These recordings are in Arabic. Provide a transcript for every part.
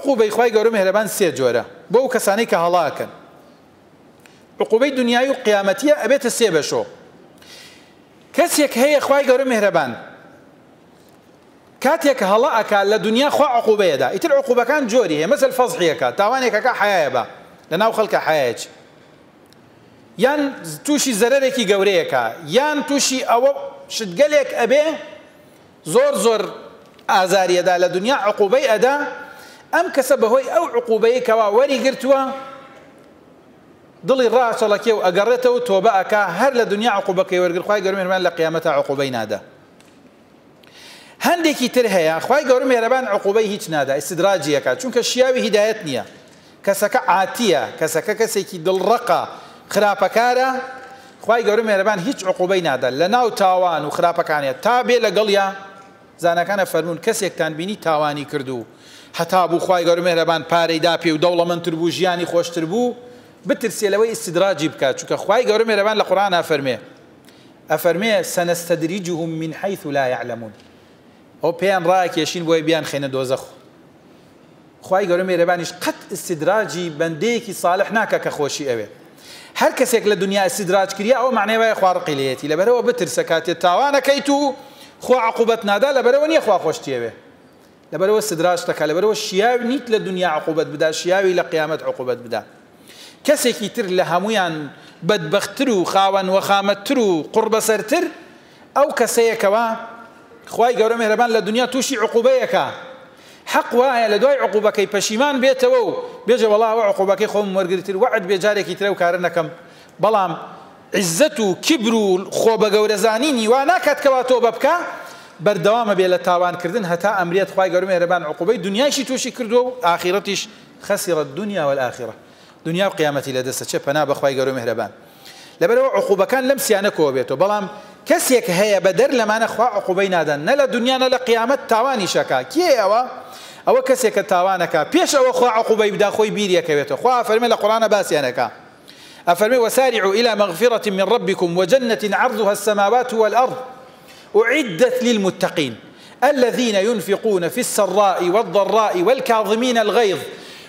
عقوبەی خی گەورە مهرەبان سێ جۆرە بۆ ئەو کەسانی کە هەڵاکەن عقوبەی دنیای و قیامەتیە ئەبێتە سێ بەشۆ کەسێک هەیە خی گەورە مهرەبان کاتێک هەڵا ئەکا لە دنیا خوا عقوبەیەدا ئیتر عقوبەکان جۆری هەیە مەسل فەزحیەکە تاوانێکەکە حیایە بە لە ناو خەڵکە حیاەک یان تووشی زەرێکی گەورەیەکە یان تووشی ئەوە شتگەلێک ئەبێ زۆر زۆر ئازاریەدا لە دنیا عقوبەی ئەدا ئەم کەسە بەهۆی ئەو عقوبەیەکەوە وەری گرتووە دڵی ڕاچەڵەکێ و ئەگەڕێتەوە تۆبە ئەکا هەر لە دنیا عقوبەکەی وەرگرخوای گەرمێرمان لە قیامەتە عقوبەی نادا. هەندێکی تر هەیە خی گەورم مێرەبان عقوبەی هیچ نادا ئیسدراجیەکە چونکە شیاوی هیدایەت نییە. کەسەکە ئاتیە کەسەکە کەسێکی دڵڕقە خراپەکارە خی گەورم مێرەبان هیچ عقوبەی نادا. لە ناو تاوان و خراپەکانێت تا بێ لەگەڵیا زانەکانە فەرمونون کەسێکتان بینی تاوانی کردو. هەتا بوو خی گەورم مێرەبان پارەیدا پێ و دەوڵەمەندتر بوو ژیانی خۆشتر بوو بترسێلەوەی ئیسدراجی بکات چونکە خی گەورم مێرەبان لە قڕان ئەفەرمێ ئەفەرمێ سنستدرجهم من حيث لا يعلمون ئەو پێیان ڕاکێشین بۆی بیان خێنە دۆزەخ. خی گەورە مێرەبانیش قەت استدراجی بەندەیەکی ساڵح ناکە کە خۆشی ئەوێ. هەر کەسێک لە دنیا استدراج کردیا ئەو معنێوای خوارقی لەیەتی لەبەرەوە بترسە کاتێت خۆ عقوبەت نادا لەبەرەوە نییە خوا خۆشتیەوێ لەبەرەوە سدراج دەکە لەبەرەوە شیاوی نیت لە دنیا عقوبەت بدا شیاوی لە قیامەت عقوبەت بدا. کەسێکی تر لە هەمویان بەدبەختتر و خاوەن وەخامەتتر و قڕبەسەرتر ئەو کەسەیەکەوە خی گەورە مهرەبان لە دنیا تووشی عقوبەیەەکە حق وایە لە دوای عقوبەکەی پەشیمان بێتەوە و بێژە وڵاوە عقوبەکەی خۆم وەرگتر وعد بێجارێکی ترە و کارە نەکەم. بەڵام عزت و کبر و خۆ بە گەورەزانینی وا ناکاتکەوا تۆ بە بکە بەردەوامە بێ لە تاوانکردن. هەتا ئەمریت خی گەورە مهرەبان عقوبەی دنیایشی تووشی کردو و ئاخیرەتیش خەسیڕە دنیا والآخرە دنیا و قیامەتی لە دەستە چێ پەنا بەخوای گەورە مهرەبان لەبەرەوە عقوبەکان لەم سیانە کۆ بێتەوە بەڵام کەسێک هەیە بە دەر لەمانە خوا عقوبەی نادەن نە لە دنیاە لە قیامەت تاوانی شەکە کێ ئەوە؟ ئەوە کەسێکە تاوانەکە. پێش ئەوە خوا عقوبەی بدا خۆی بیریەکەوێتەوە خوا فەرمێ لە قڕانە باسییانەکە أفرمي وسارعوا إلى مغفرة من ربكم وجنة عرضها السماوات والأرض. أعدت للمتقين الذين ينفقون في السراء والضراء والكاظمين الغيظ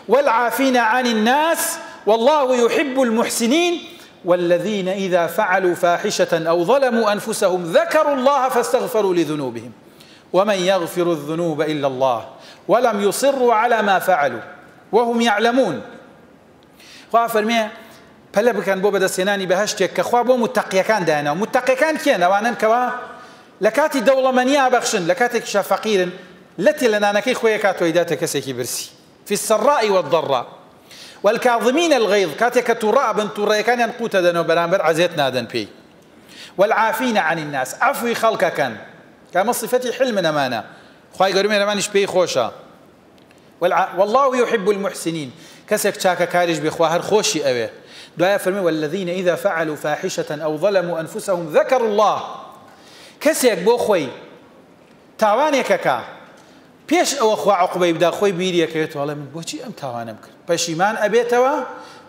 والعافين عن الناس والله يحب المحسنين والذين إذا فعلوا فاحشة أو ظلموا أنفسهم ذكروا الله فاستغفروا لذنوبهم. ومن يغفر الذنوب إلا الله ولم يصروا على ما فعلوا. وهم يعلمون. فرمي پەلە بکەن بۆ بەدەستێنانی بەهشتێک کە خوا بۆ متتەقیەکان دایانەوە متتەقیەکان کێن؟ ئەوانن کەوا لە کاتی دەوڵەمەنیا بەخشن لە کاتێک شەفەقیرن لەتی لە نانەکەی خۆی کاتۆی داتە کەسێکی برسی. في السراء والضراء. والكاظمين الغيظ كاتك ترى بن ترى كان ينقوت دنو برامبر عزيت نادن بي والعافين عن الناس عفو خلق كان كما صفتي حلم أمانة خواهي قرمي نمانش بي خوشا والع... والله يحب المحسنين. كسك شاكا كارج بخواهر خوشي أوي دعاء فرمي والذين إذا فعلوا فاحشة أو ظلموا أنفسهم ذكروا الله. كسك بو خوي تاوانيك كا. پێش ئەوە خوا عقبەی بدا خۆی بیریەکەوێتوەڵێ من بۆچی ئەم تاوانم کرد ئەبێتەوە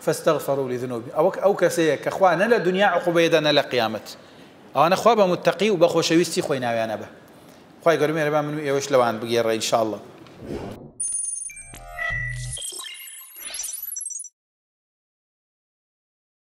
فاستغفروا لذنوبي. ئەوەک ئەو کەسەیە کە خوا نە لە دنیا عقوبەیەدا نە لە قیامەت ئەوانە خوا بە متتەقی و بە خۆشەویستی خۆی ناویانە بە خی گەرمێرەبا من و ئێوەش لەوان بگێڕە ئینشاء الله.